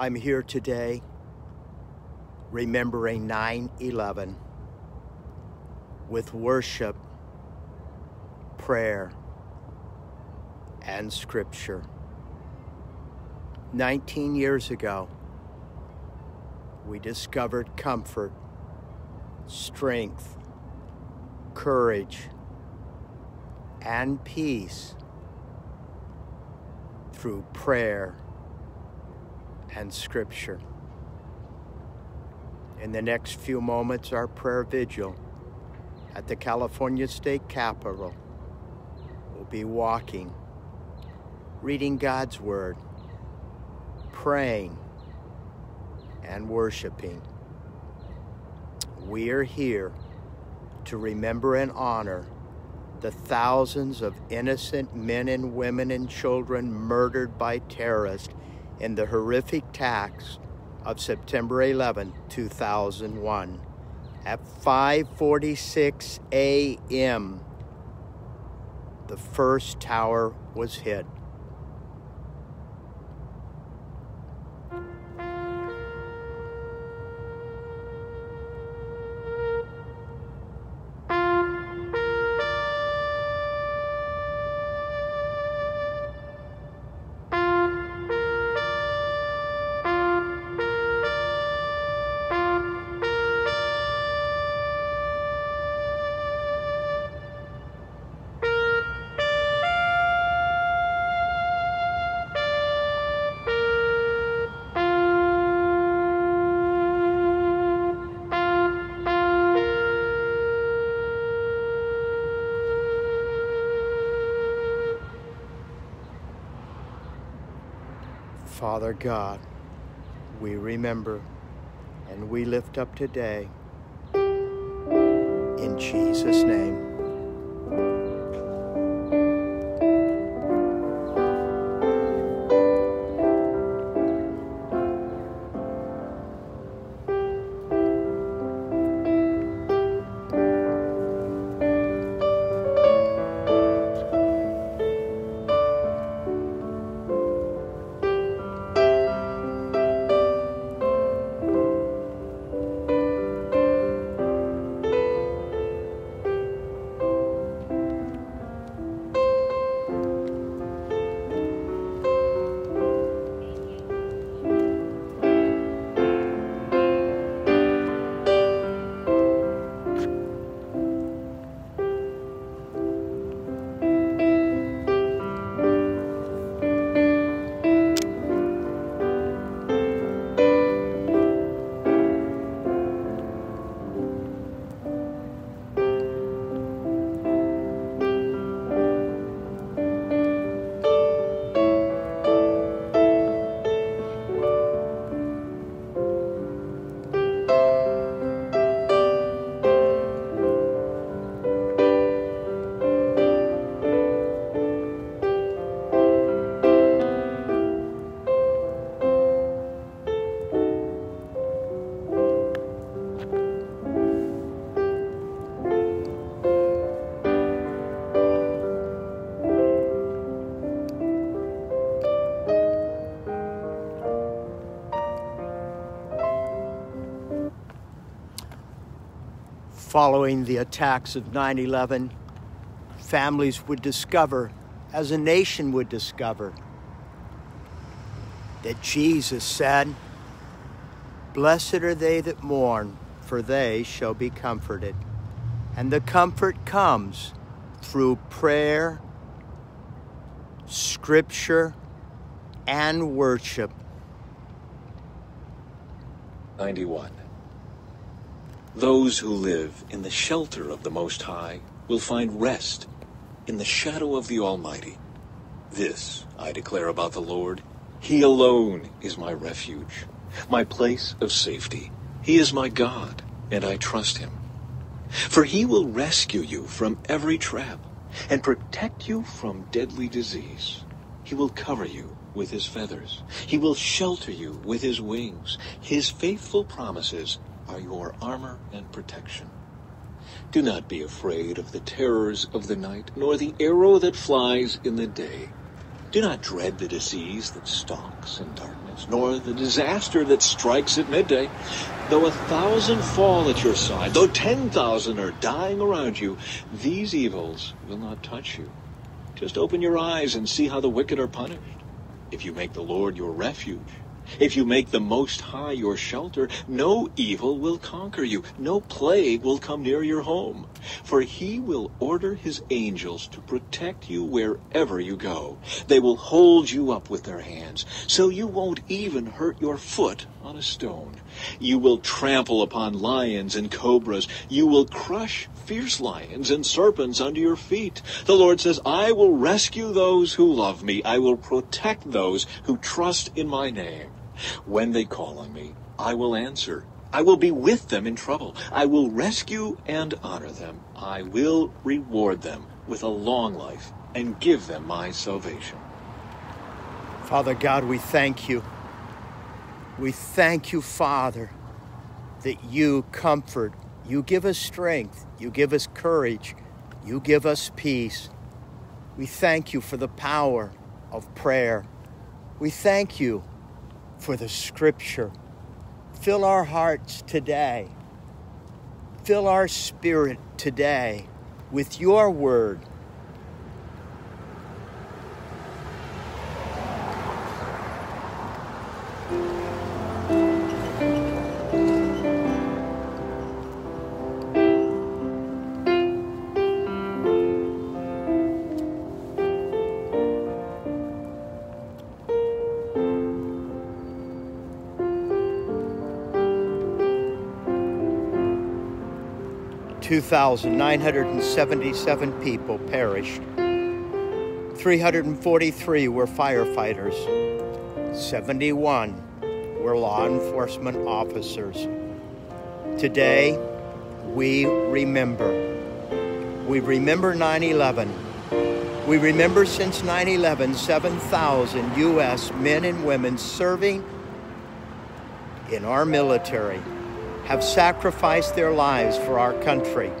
I'm here today remembering 9 11 with worship, prayer, and scripture. 19 years ago, we discovered comfort, strength, courage, and peace through prayer and scripture. In the next few moments, our prayer vigil at the California State Capitol will be walking, reading God's Word, praying, and worshiping. We are here to remember and honor the thousands of innocent men and women and children murdered by terrorists in the horrific attacks of September 11, 2001. At 5:46 a.m., the first tower was hit. Father God, we remember and we lift up today. In Jesus' name. Following the attacks of 9 11, families would discover, as a nation would discover, that Jesus said, Blessed are they that mourn, for they shall be comforted. And the comfort comes through prayer, scripture, and worship. 91. Those who live in the shelter of the Most High will find rest in the shadow of the Almighty. This I declare about the Lord. He alone is my refuge, my place of safety. He is my God, and I trust him. For he will rescue you from every trap and protect you from deadly disease. He will cover you with his feathers. He will shelter you with his wings. His faithful promises are your armor and protection. Do not be afraid of the terrors of the night, nor the arrow that flies in the day. Do not dread the disease that stalks in darkness, nor the disaster that strikes at midday. Though a thousand fall at your side, though ten thousand are dying around you, these evils will not touch you. Just open your eyes and see how the wicked are punished. If you make the Lord your refuge, if you make the Most High your shelter, no evil will conquer you, no plague will come near your home. For he will order his angels to protect you wherever you go. They will hold you up with their hands, so you won't even hurt your foot on a stone. You will trample upon lions and cobras. You will crush fierce lions and serpents under your feet. The Lord says, I will rescue those who love me. I will protect those who trust in my name. When they call on me, I will answer. I will be with them in trouble. I will rescue and honor them. I will reward them with a long life and give them my salvation. Father God, we thank you. We thank you, Father, that you comfort, you give us strength, you give us courage, you give us peace. We thank you for the power of prayer. We thank you for the scripture. Fill our hearts today. Fill our spirit today with your word. Two thousand nine hundred and seventy-seven people perished. 343 were firefighters. 71 were law enforcement officers. Today, we remember. We remember 9 11. We remember since 9 11, 7,000 U.S. men and women serving in our military have sacrificed their lives for our country.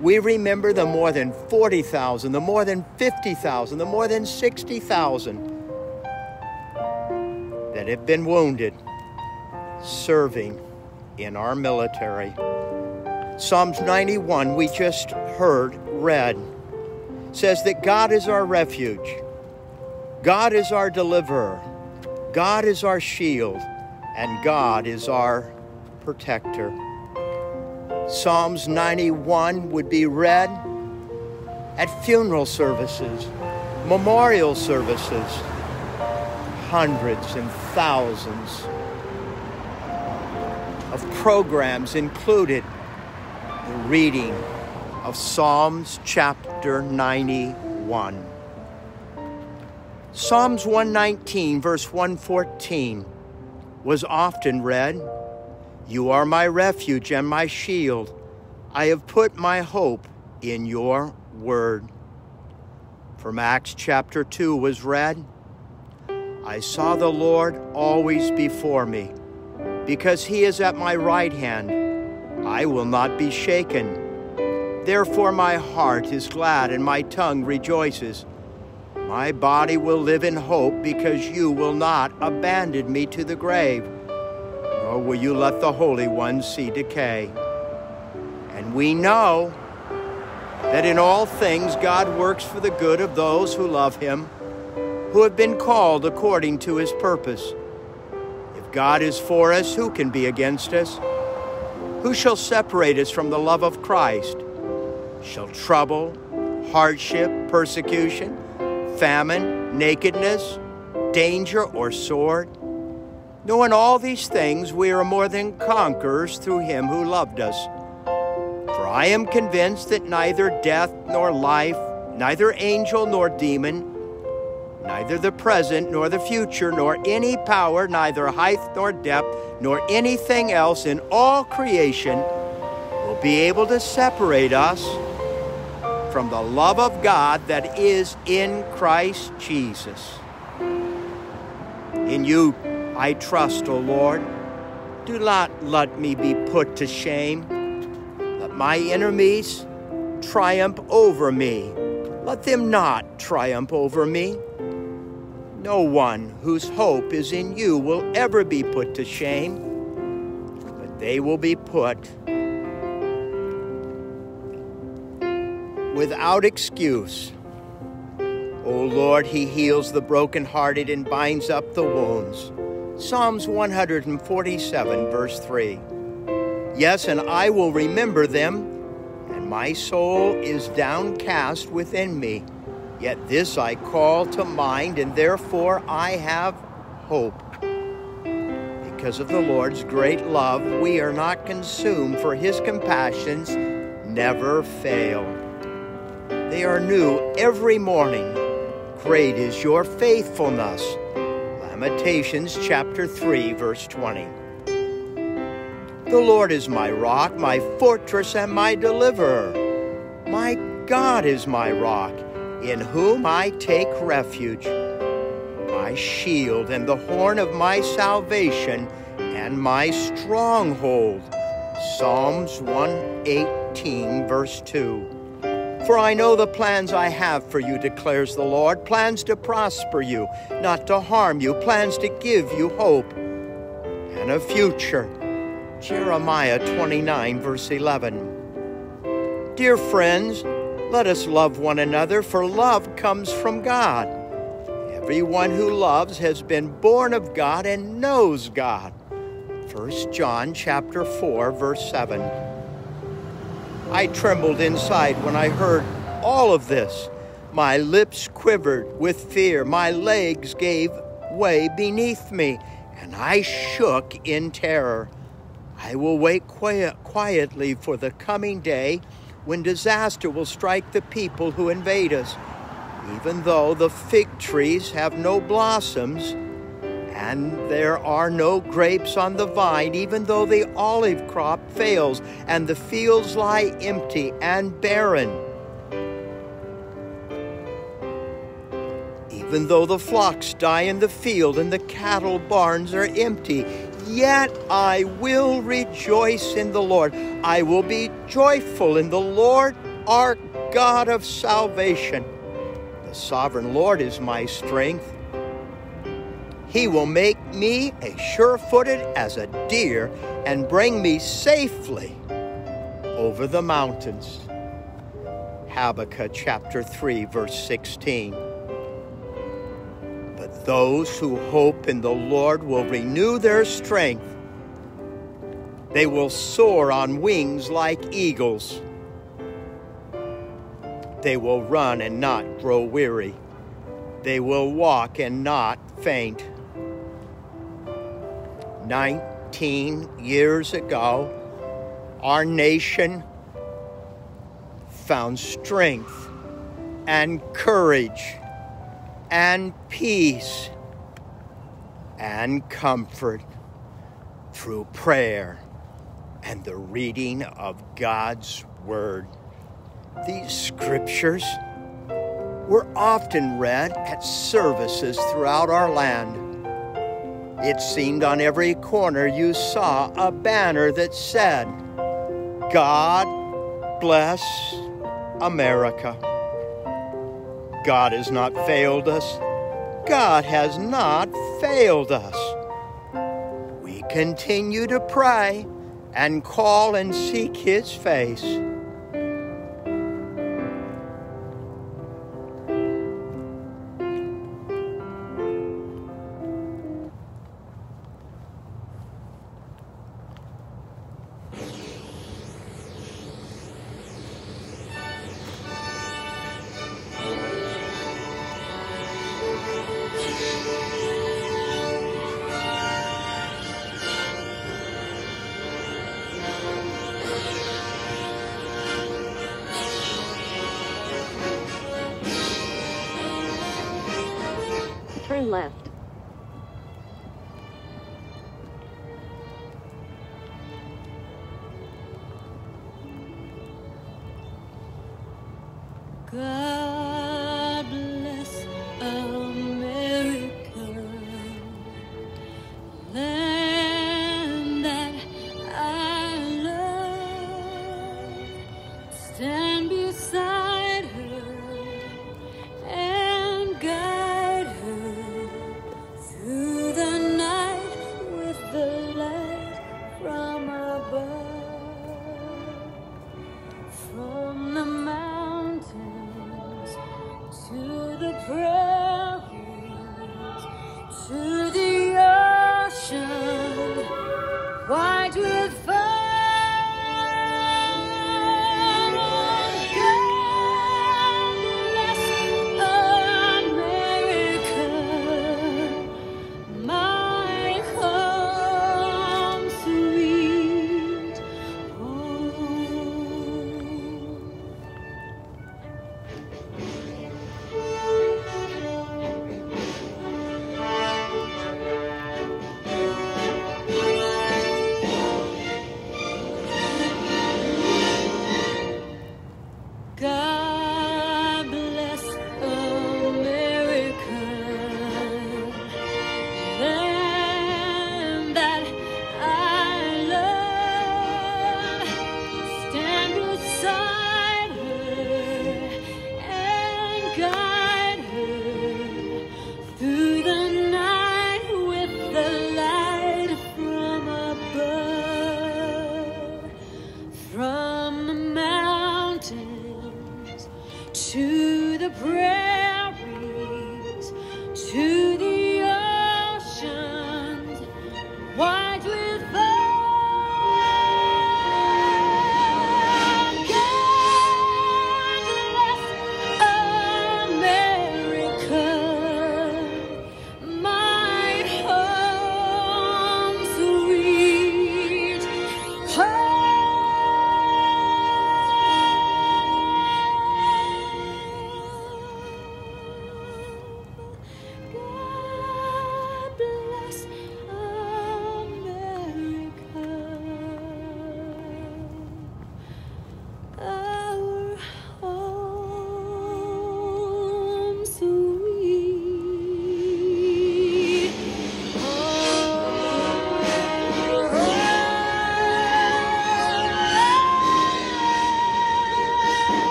We remember the more than 40,000, the more than 50,000, the more than 60,000 that have been wounded serving in our military. Psalms 91, we just heard read, says that God is our refuge, God is our deliverer, God is our shield, and God is our protector. Psalms 91 would be read at funeral services, memorial services, hundreds and thousands of programs included the reading of Psalms chapter 91. Psalms 119, verse 114, was often read you are my refuge and my shield. I have put my hope in your word. From Acts chapter 2 was read I saw the Lord always before me. Because he is at my right hand, I will not be shaken. Therefore, my heart is glad and my tongue rejoices. My body will live in hope because you will not abandon me to the grave nor will you let the Holy One see decay. And we know that in all things God works for the good of those who love him, who have been called according to his purpose. If God is for us, who can be against us? Who shall separate us from the love of Christ? Shall trouble, hardship, persecution, famine, nakedness, danger, or sword? Knowing all these things, we are more than conquerors through him who loved us. For I am convinced that neither death nor life, neither angel nor demon, neither the present nor the future, nor any power, neither height nor depth, nor anything else in all creation will be able to separate us from the love of God that is in Christ Jesus. In you, I trust, O Lord. Do not let me be put to shame. Let my enemies triumph over me. Let them not triumph over me. No one whose hope is in you will ever be put to shame, but they will be put without excuse. O Lord, He heals the brokenhearted and binds up the wounds. Psalms 147, verse 3. Yes, and I will remember them, and my soul is downcast within me. Yet this I call to mind, and therefore I have hope. Because of the Lord's great love, we are not consumed, for his compassions never fail. They are new every morning. Great is your faithfulness. Lamentations chapter 3, verse 20. The Lord is my rock, my fortress, and my deliverer. My God is my rock in whom I take refuge, my shield and the horn of my salvation and my stronghold. Psalms 118, verse 2. For I know the plans I have for you, declares the Lord plans to prosper you, not to harm you, plans to give you hope and a future. Jeremiah 29, verse 11. Dear friends, let us love one another, for love comes from God. Everyone who loves has been born of God and knows God. 1 John chapter 4 verse 7. I trembled inside when I heard all of this. My lips quivered with fear, my legs gave way beneath me, and I shook in terror. I will wait quiet, quietly for the coming day when disaster will strike the people who invade us, even though the fig trees have no blossoms and there are no grapes on the vine, even though the olive crop fails and the fields lie empty and barren. Even though the flocks die in the field and the cattle barns are empty, Yet I will rejoice in the Lord. I will be joyful in the Lord, our God of salvation. The sovereign Lord is my strength. He will make me as sure footed as a deer and bring me safely over the mountains. Habakkuk chapter 3, verse 16. But Those who hope in the Lord will renew their strength. They will soar on wings like eagles. They will run and not grow weary. They will walk and not faint. Nineteen years ago, our nation found strength and courage and peace and comfort through prayer and the reading of God's Word. These scriptures were often read at services throughout our land. It seemed on every corner you saw a banner that said, God bless America. God has not failed us. God has not failed us. We continue to pray and call and seek His face. Turn left.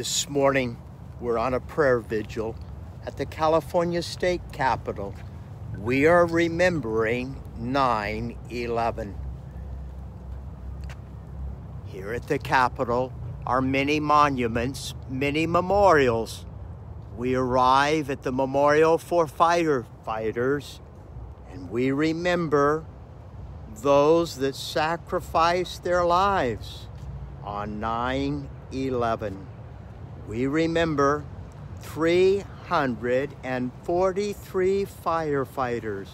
This morning, we're on a prayer vigil at the California State Capitol. We are remembering 9 11. Here at the Capitol are many monuments, many memorials. We arrive at the memorial for firefighters and we remember those that sacrificed their lives on 9 11 we remember 343 firefighters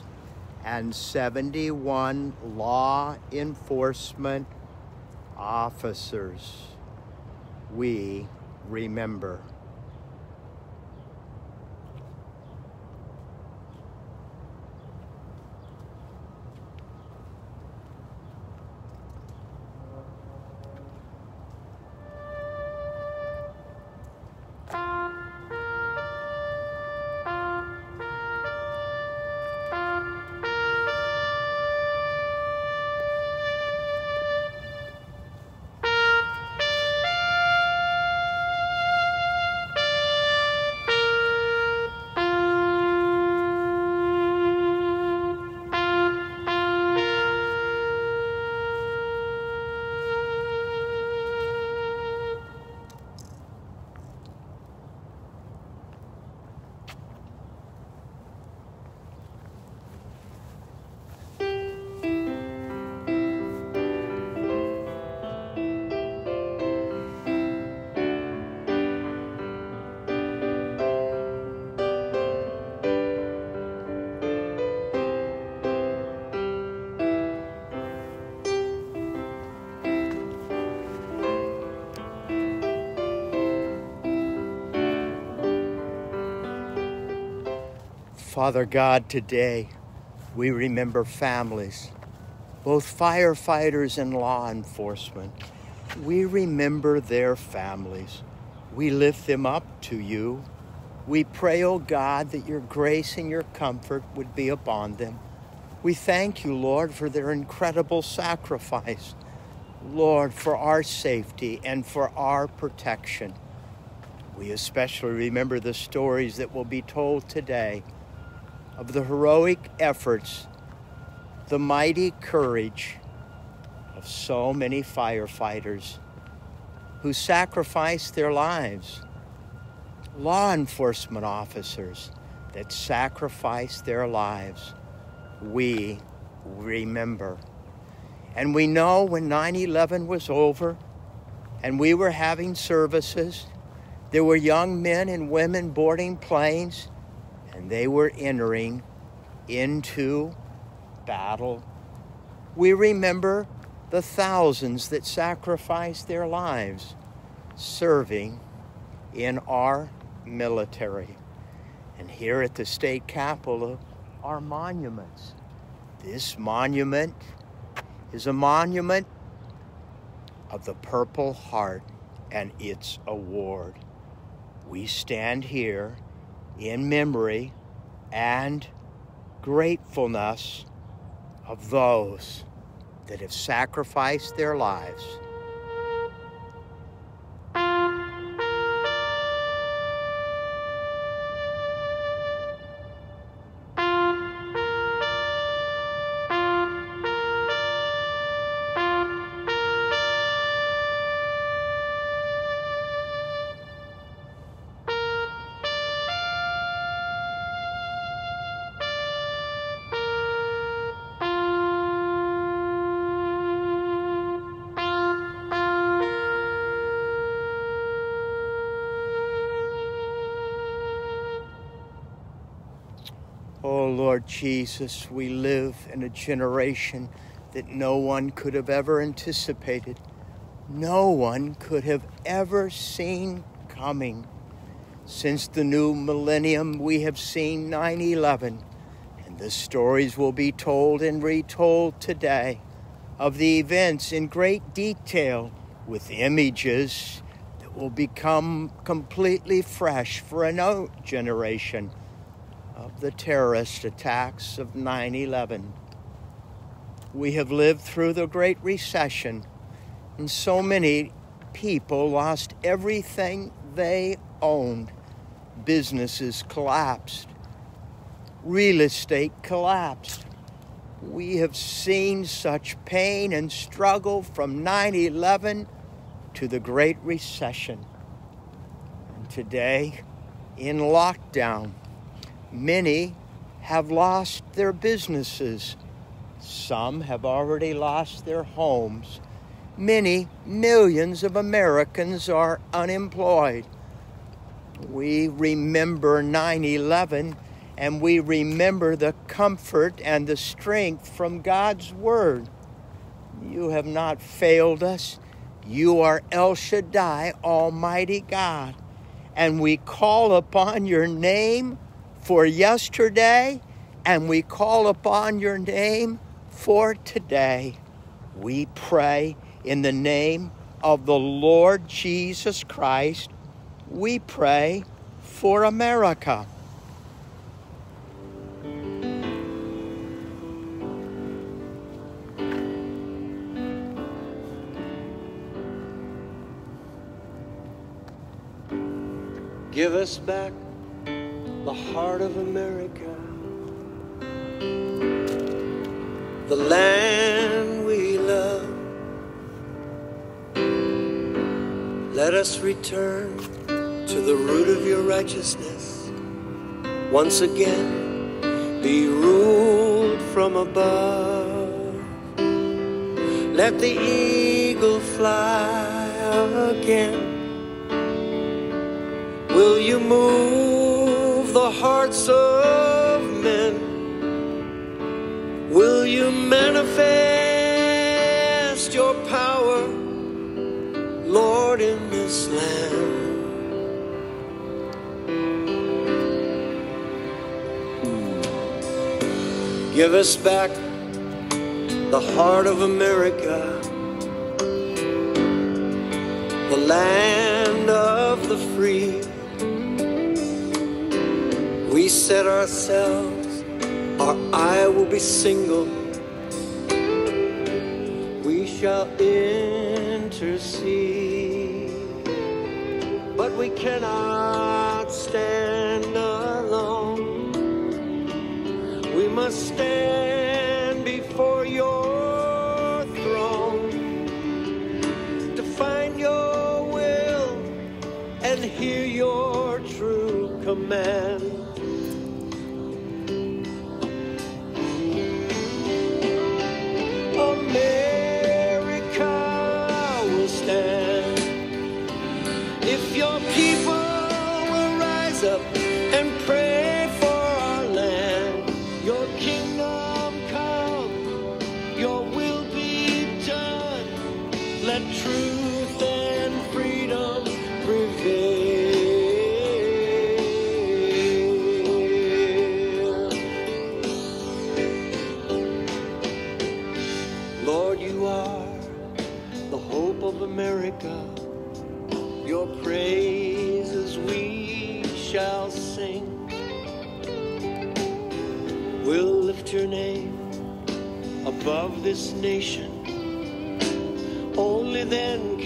and 71 law enforcement officers. We remember. Father God, today we remember families, both firefighters and law enforcement. We remember their families. We lift them up to you. We pray, O God, that your grace and your comfort would be upon them. We thank you, Lord, for their incredible sacrifice. Lord, for our safety and for our protection. We especially remember the stories that will be told today of the heroic efforts, the mighty courage of so many firefighters who sacrificed their lives, law enforcement officers that sacrificed their lives. We remember. And we know when 9 11 was over and we were having services, there were young men and women boarding planes and they were entering into battle. We remember the thousands that sacrificed their lives serving in our military. And here at the state capitol are monuments. This monument is a monument of the Purple Heart and its award. We stand here in memory and gratefulness of those that have sacrificed their lives. Jesus, we live in a generation that no one could have ever anticipated, no one could have ever seen coming. Since the new millennium, we have seen 9 11, and the stories will be told and retold today of the events in great detail with images that will become completely fresh for a new generation of the terrorist attacks of 9 11. We have lived through the Great Recession, and so many people lost everything they owned. Businesses collapsed, real estate collapsed. We have seen such pain and struggle from 9 11 to the Great Recession. And today, in lockdown, Many have lost their businesses. Some have already lost their homes. Many millions of Americans are unemployed. We remember 9 11 and we remember the comfort and the strength from God's Word. You have not failed us. You are El Shaddai, Almighty God. And we call upon your name for yesterday, and we call upon your name for today. We pray in the name of the Lord Jesus Christ. We pray for America. Give us back heart of America, the land we love. Let us return to the root of your righteousness. Once again, be ruled from above. Let the eagle fly again. Will you move hearts of men? Will you manifest your power, Lord, in this land? Give us back the heart of America, the land of the free said ourselves, or I will be single. We shall intercede, but we cannot stand alone. We must stand before your throne to find your will and hear your true command.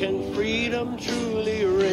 Can freedom truly reign?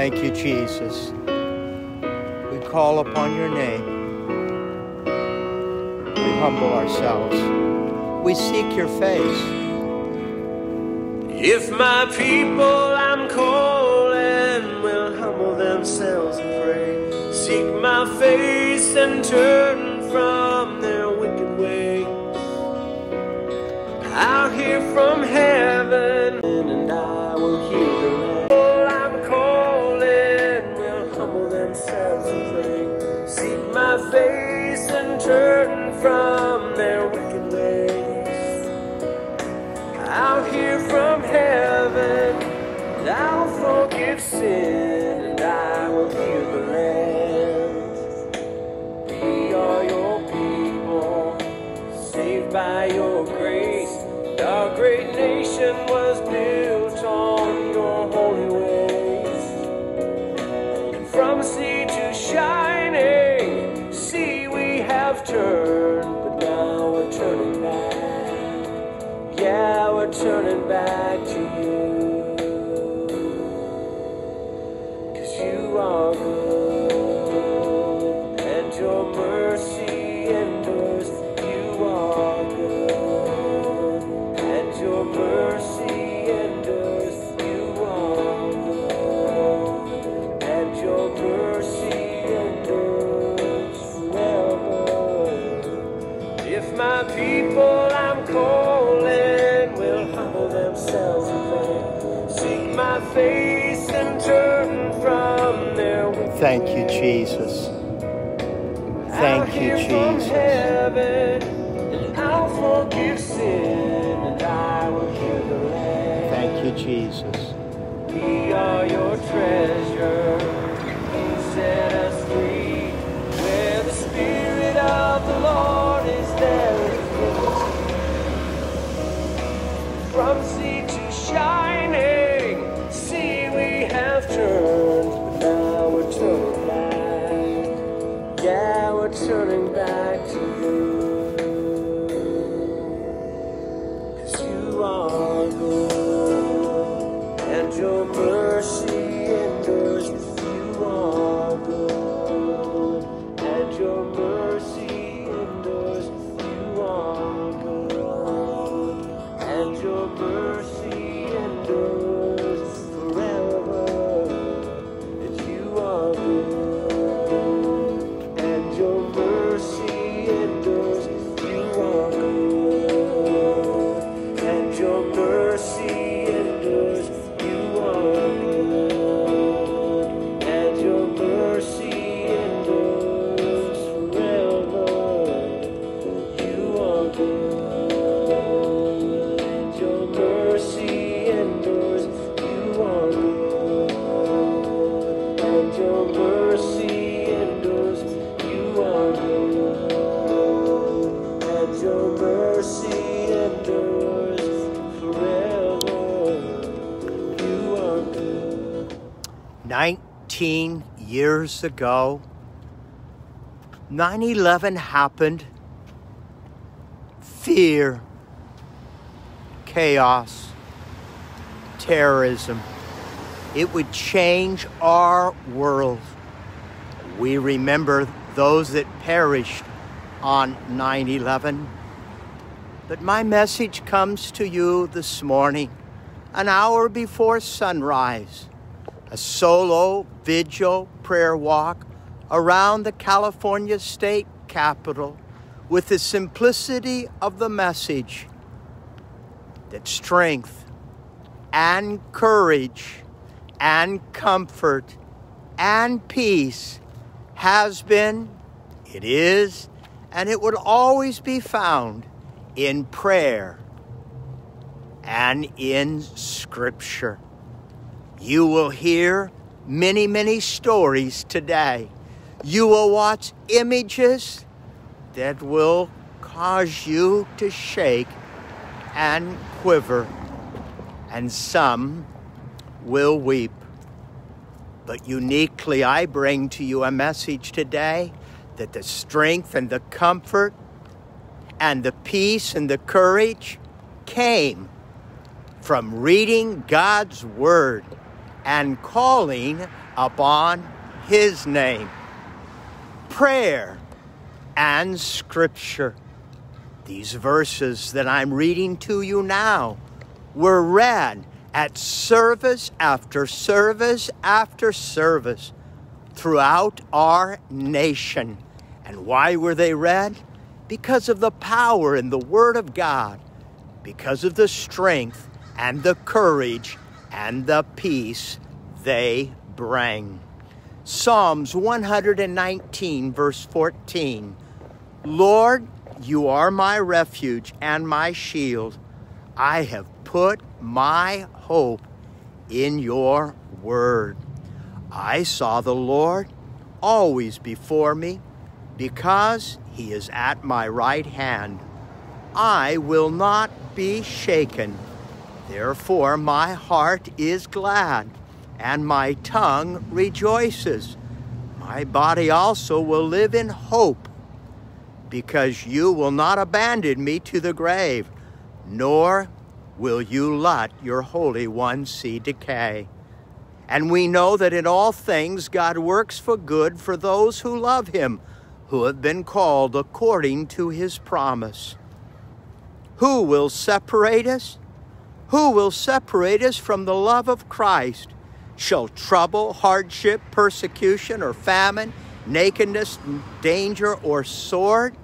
Thank you, Jesus. We call upon your name. We humble ourselves. We seek your face. If my people I'm calling will humble themselves and pray, seek my face and turn from their wicked ways, I'll hear from heaven. from Thank you. Jesus. Back to you. Cause you are good, and your ago, 9 11 happened. Fear, chaos, terrorism. It would change our world. We remember those that perished on 9 11. But my message comes to you this morning, an hour before sunrise a solo vigil prayer walk around the California state capitol with the simplicity of the message that strength and courage and comfort and peace has been, it is, and it would always be found in prayer and in scripture. You will hear many, many stories today. You will watch images that will cause you to shake and quiver, and some will weep. But uniquely, I bring to you a message today that the strength and the comfort and the peace and the courage came from reading God's Word and calling upon His name. Prayer and Scripture. These verses that I'm reading to you now were read at service after service after service throughout our nation. And why were they read? Because of the power in the Word of God, because of the strength and the courage and the peace they bring. Psalms 119, verse 14 Lord, you are my refuge and my shield. I have put my hope in your word. I saw the Lord always before me because he is at my right hand. I will not be shaken. Therefore, my heart is glad, and my tongue rejoices. My body also will live in hope, because you will not abandon me to the grave, nor will you let your Holy One see decay. And we know that in all things God works for good for those who love him, who have been called according to his promise. Who will separate us? Who will separate us from the love of Christ? Shall trouble, hardship, persecution, or famine, nakedness, danger, or sword?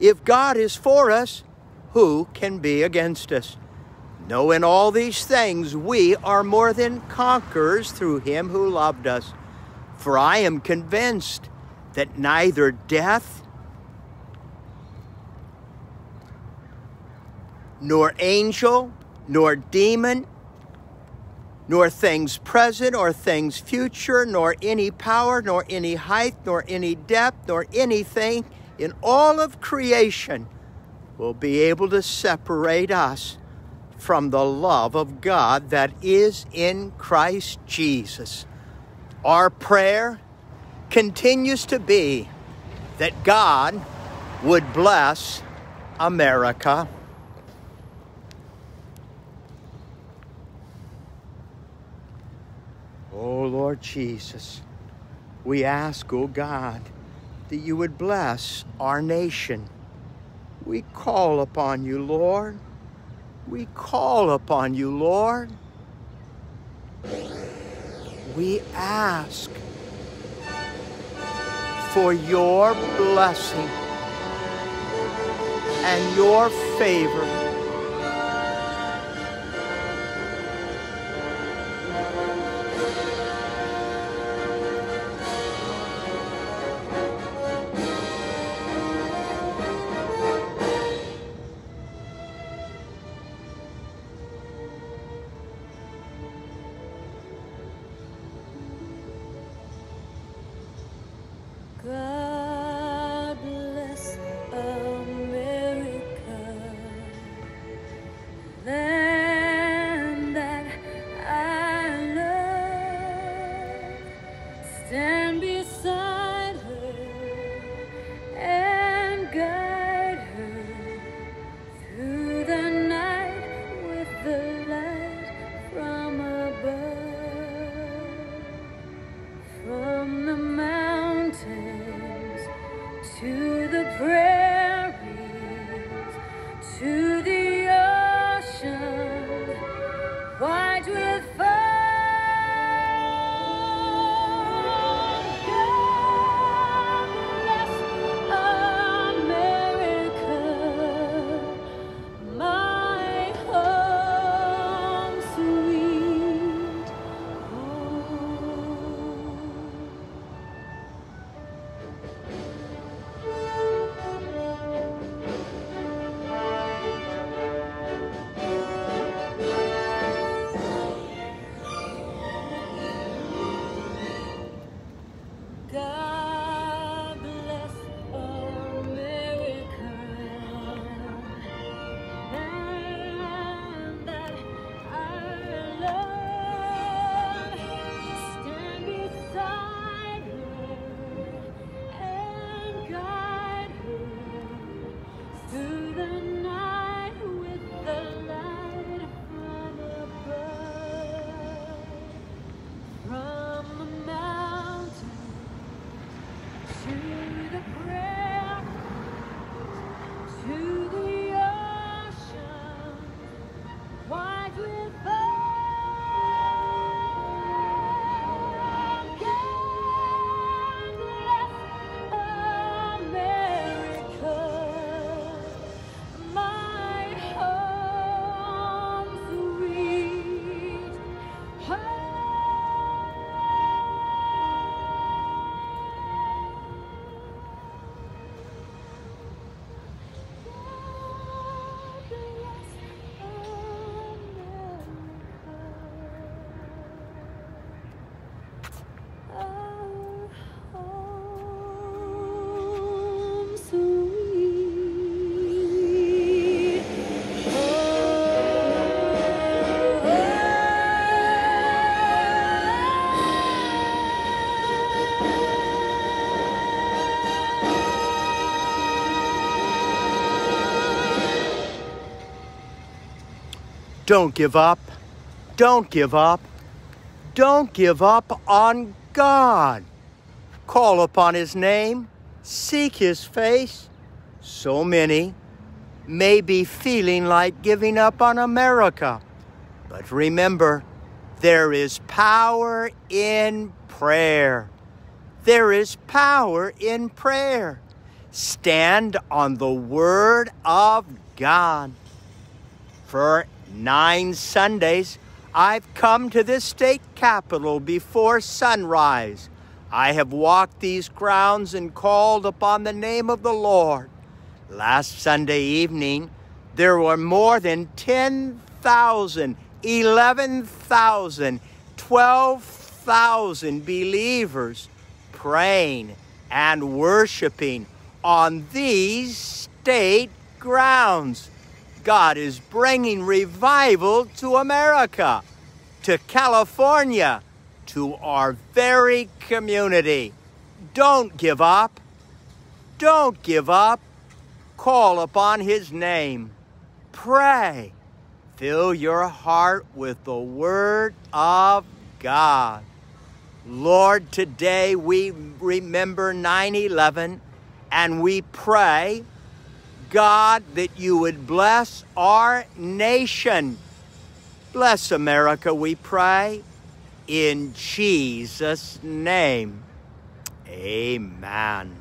If God is for us, who can be against us? No, in all these things we are more than conquerors through him who loved us. For I am convinced that neither death, nor angel, nor demon, nor things present or things future, nor any power, nor any height, nor any depth, nor anything in all of creation will be able to separate us from the love of God that is in Christ Jesus. Our prayer continues to be that God would bless America. Oh Lord Jesus, we ask, oh God, that you would bless our nation. We call upon you, Lord. We call upon you, Lord. We ask for your blessing and your favor. Don't give up. Don't give up. Don't give up on God. Call upon His name. Seek His face. So many may be feeling like giving up on America. But remember, there is power in prayer. There is power in prayer. Stand on the Word of God. For nine Sundays, I've come to this state capitol before sunrise. I have walked these grounds and called upon the name of the Lord. Last Sunday evening, there were more than 10,000, 11,000, 12,000 believers praying and worshiping on these state grounds. God is bringing revival to America, to California, to our very community. Don't give up. Don't give up. Call upon His name. Pray. Fill your heart with the Word of God. Lord, today we remember 9 11 and we pray, God, that you would bless our nation. Bless America, we pray. In Jesus' name, amen.